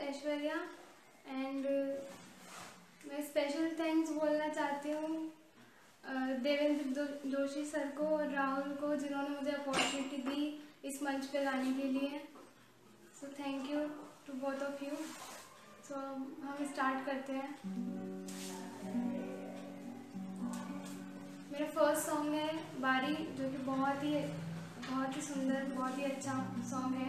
Aishwarya and मैं special thanks बोलना चाहती हूँ देवेंद्र जोशी सर को और राहुल को, जिन्होंने मुझे अपॉर्चुनिटी दी इस मंच पे गाने के लिए। So thank you to both of you so हम स्टार्ट करते हैं। मेरा फ़र्स्ट सॉन्ग है, बारी, जो कि बहुत ही बहुत ही सुंदर, बहुत ही अच्छा सॉन्ग है।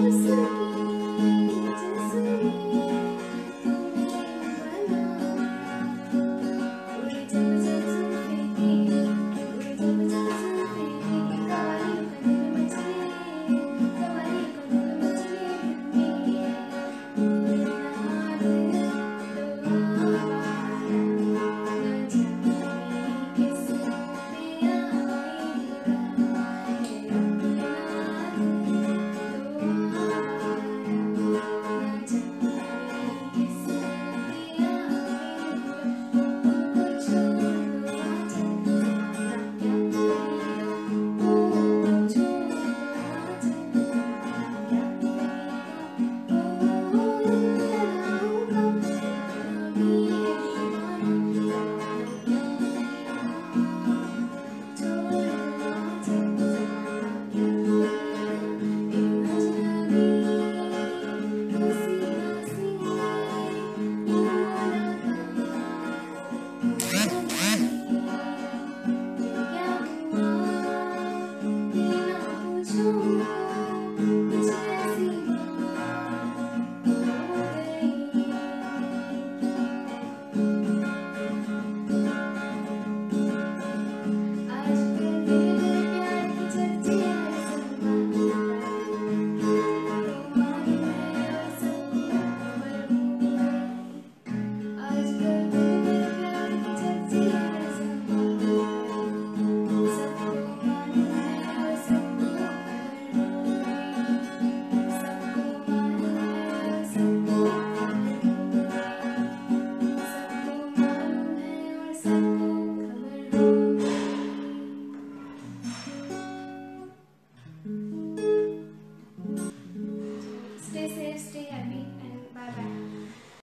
Thank you.